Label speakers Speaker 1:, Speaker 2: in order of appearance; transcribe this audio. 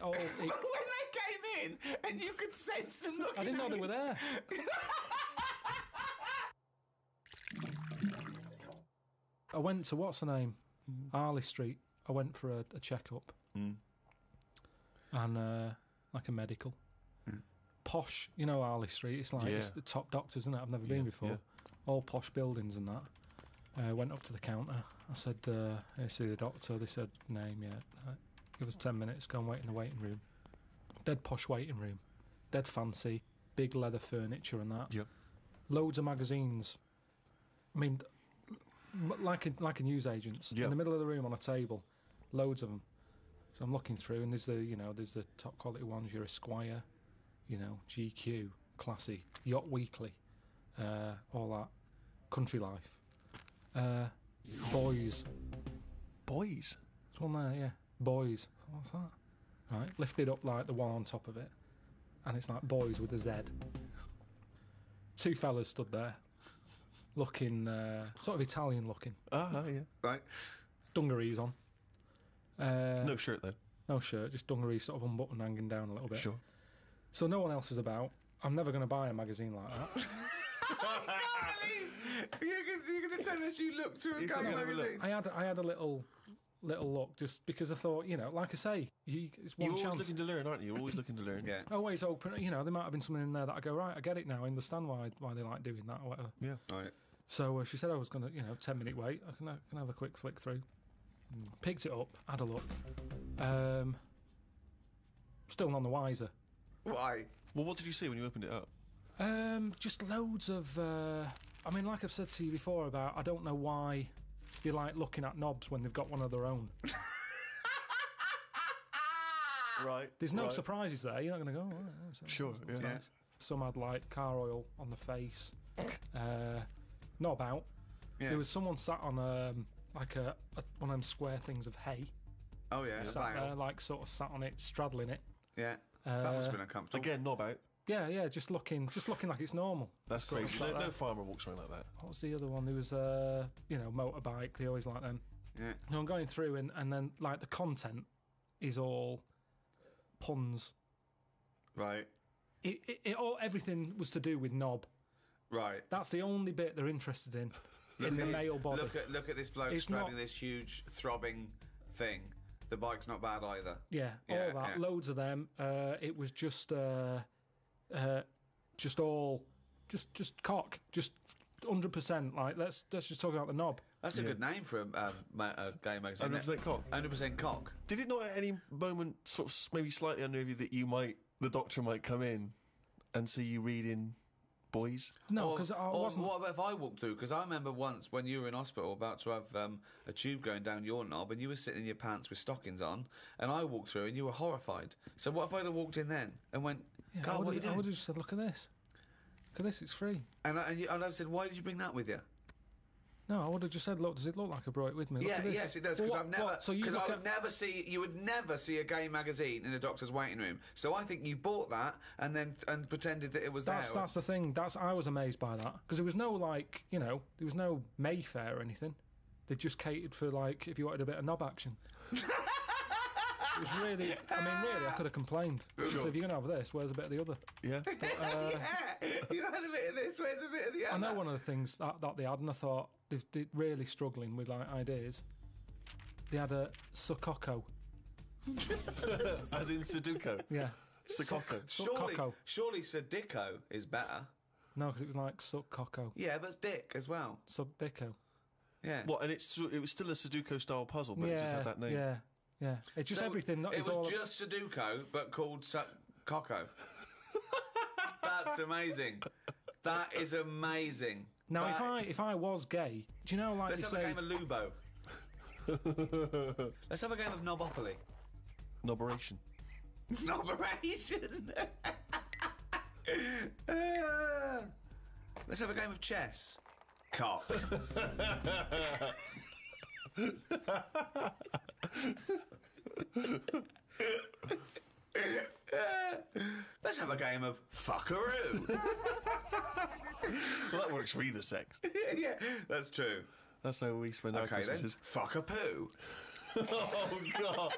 Speaker 1: it all. It,
Speaker 2: when they came in and you could sense them looking
Speaker 1: I didn't know they were there. I went to what's the name, Harley Street. I went for a, a checkup,
Speaker 2: Hmm.
Speaker 1: and uh, like a medical. Posh, you know Harley Street. It's like
Speaker 3: Yeah.
Speaker 1: it's the top doctors, isn't it? I've never
Speaker 3: Yeah,
Speaker 1: been before.
Speaker 3: yeah.
Speaker 1: All posh buildings and that. Uh, went up to the counter. I said, uh, "I see the doctor." They said, "Name, yeah." Give us ten minutes. Go and wait in the waiting room. Dead posh waiting room. Dead fancy. Big leather furniture and that
Speaker 3: Yep.
Speaker 1: loads of magazines. I mean, like a, like a newsagent's
Speaker 3: Yeah.
Speaker 1: in the middle of the room on a table, loads of them. So I'm looking through, and there's the you know there's the top quality ones. Your Esquire, you know GQ, Classy, Yacht Weekly, uh, all that, Country Life, uh, Boys.
Speaker 3: Boys.
Speaker 1: There's one there, yeah. Boys. What's that? Right, lifted up like the one on top of it, and it's like boys with a Z. Two fellas stood there, looking uh, sort of Italian looking,
Speaker 3: Ah, yeah.
Speaker 2: Right.
Speaker 1: dungarees on. Uh,
Speaker 3: No shirt though.
Speaker 1: no shirt, just dungarees sort of unbuttoned, hanging down a little bit.
Speaker 3: Sure.
Speaker 1: So no one else is about. I'm never going to buy a magazine like that.
Speaker 2: You're gonna, you're gonna tell us you looked through a
Speaker 3: You
Speaker 2: gay
Speaker 3: can't have a
Speaker 2: magazine.
Speaker 1: I had I had a little little look just because I thought, you know, like I say, you, it's one
Speaker 3: You're always
Speaker 1: chance.
Speaker 3: looking to learn, aren't you? You're always looking to learn.
Speaker 2: Yeah.
Speaker 1: always open. You know, there might have been something in there that I go right. I get it now. I understand why why they like doing that or whatever.
Speaker 3: Yeah.
Speaker 2: Right.
Speaker 1: So uh, she said I was going to, you know, ten minute wait. I can I can have a quick flick through. Picked it up, had a look. Um, still none the wiser.
Speaker 2: Why?
Speaker 3: Well, what did you see when you opened it up?
Speaker 1: Um, just loads of. Uh, I mean, like I've said to you before about, I don't know why you like looking at knobs when they've got one of their own.
Speaker 3: Right.
Speaker 1: There's no
Speaker 3: right.
Speaker 1: surprises there. You're not going to go. Oh, yeah, that's-
Speaker 3: Sure,
Speaker 1: that's
Speaker 3: yeah.
Speaker 1: nice." Some had like car oil on the face. Uh, knob out.
Speaker 2: Yeah.
Speaker 1: There was someone sat on um, like a, a one of them square things of hay.
Speaker 2: oh yeah.
Speaker 1: Sat there, like sort of sat on it, straddling it.
Speaker 2: Yeah. that must have been
Speaker 1: Uh,
Speaker 2: uncomfortable.
Speaker 3: Again, knob out.
Speaker 1: Yeah, yeah, just looking, just looking like it's normal.
Speaker 3: That's
Speaker 1: Sort
Speaker 3: crazy.
Speaker 1: like
Speaker 3: No, no farmer walks around like that.
Speaker 1: What was the other one? There was a, you know, motorbike. They always like them.
Speaker 2: Yeah.
Speaker 1: No, I'm going through, and, and then like the content is all puns.
Speaker 2: Right.
Speaker 1: It, it, it all everything was to do with knob.
Speaker 2: Right.
Speaker 1: That's the only bit they're interested in
Speaker 2: Look
Speaker 1: in the
Speaker 2: at this-
Speaker 1: male body.
Speaker 2: Look at look at this bloke
Speaker 1: It's
Speaker 2: straddling
Speaker 1: not-
Speaker 2: this huge throbbing thing. The bike's not bad either.
Speaker 1: yeah,
Speaker 2: Yeah,
Speaker 1: all that,
Speaker 2: yeah.
Speaker 1: loads of them. Uh, it was just, uh, uh, just all, just just cock, just hundred percent. Like let's let's just talk about the knob.
Speaker 2: That's a
Speaker 3: Yeah.
Speaker 2: good name for a, um, ma- a gay magazine.
Speaker 3: 100% cock.
Speaker 2: Hundred percent cock.
Speaker 3: Did it not at any moment sort of maybe slightly unnerve you that you might, the doctor might come in and see you reading boys?
Speaker 1: No, because I wasn't.
Speaker 2: What about if I walked through? Because I remember once when you were in hospital about to have um, a tube going down your knob, and you were sitting in your pants with stockings on, and I walked through, and you were horrified. So what if I'd have walked in then and went,
Speaker 1: Yeah, I
Speaker 2: "God,
Speaker 1: would
Speaker 2: what are you
Speaker 1: have, I
Speaker 2: doing?"
Speaker 1: would have just said, "Look at this, look at this, it's free."
Speaker 2: And I, and, you, and I said, "Why did you bring that with you?"
Speaker 1: No, I would have just said, "Look, does it look like I brought it with me?" Look
Speaker 2: yeah,
Speaker 1: at this.
Speaker 2: yes, it does. Because I've never,
Speaker 1: what? So you
Speaker 2: I would
Speaker 1: at,
Speaker 2: never see, you would never see a gay magazine in a doctor's waiting room. So I think you bought that and then and pretended that it was
Speaker 1: That's
Speaker 2: there.
Speaker 1: that's the thing. That's I was amazed by that because there was no like you know there was no Mayfair or anything. They just catered for like if you wanted a bit of knob action. it was really. I mean, really, I could have complained. So if you're gonna have this, where's a bit of the other?
Speaker 3: Yeah.
Speaker 2: Uh, yeah, you had a bit of this. Where's a bit of the other?
Speaker 1: I know one of the things that, that they had, and I thought they're, they're really struggling with like ideas. They had a Sokoko.
Speaker 3: As in Sudoku.
Speaker 1: Yeah.
Speaker 3: Sakoko.
Speaker 2: Surely,
Speaker 1: Sokoko.
Speaker 2: surely Sadiko is better.
Speaker 1: No, because it was like Sokoko.
Speaker 2: Yeah, but it's Dick as well.
Speaker 1: Subdiko.
Speaker 2: Yeah.
Speaker 3: What? And it's it was still a Sudoku style puzzle, but
Speaker 1: yeah.
Speaker 3: it just had that name.
Speaker 1: Yeah. Yeah. It's just
Speaker 2: So
Speaker 1: everything. That
Speaker 2: It
Speaker 1: is
Speaker 2: was
Speaker 1: all.
Speaker 2: just Sudoku, but called Su- Coco. That's amazing. That is amazing.
Speaker 1: Now, if I if I was gay, do you know like
Speaker 2: let's have
Speaker 1: say?
Speaker 2: a game of Lubo. let's have a game of Knobopoly.
Speaker 3: Noberation.
Speaker 2: Operation. Uh, let's have a game of chess. Cock. let's have a game of fuckaroo.
Speaker 3: Well, that works for either sex.
Speaker 2: yeah, that's true.
Speaker 3: That's how we spend our
Speaker 2: Okay then,
Speaker 3: Christmases.
Speaker 2: fuck a poo.
Speaker 3: oh God!